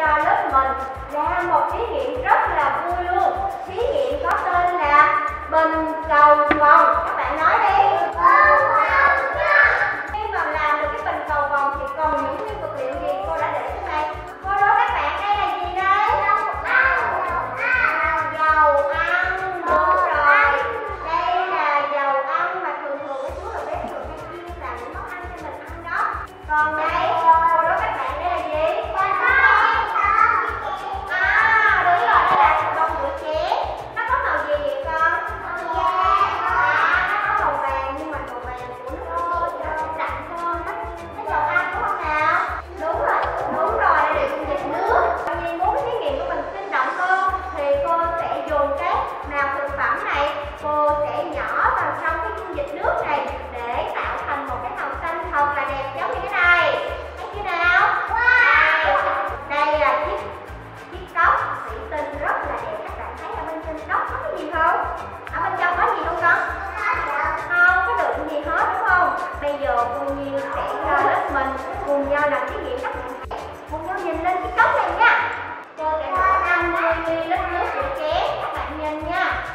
cho lớp mình là một thí nghiệm rất là vui luôn. Thí nghiệm có tên là bình cầu vòng. về người đất nước của các bạn nhìn nha.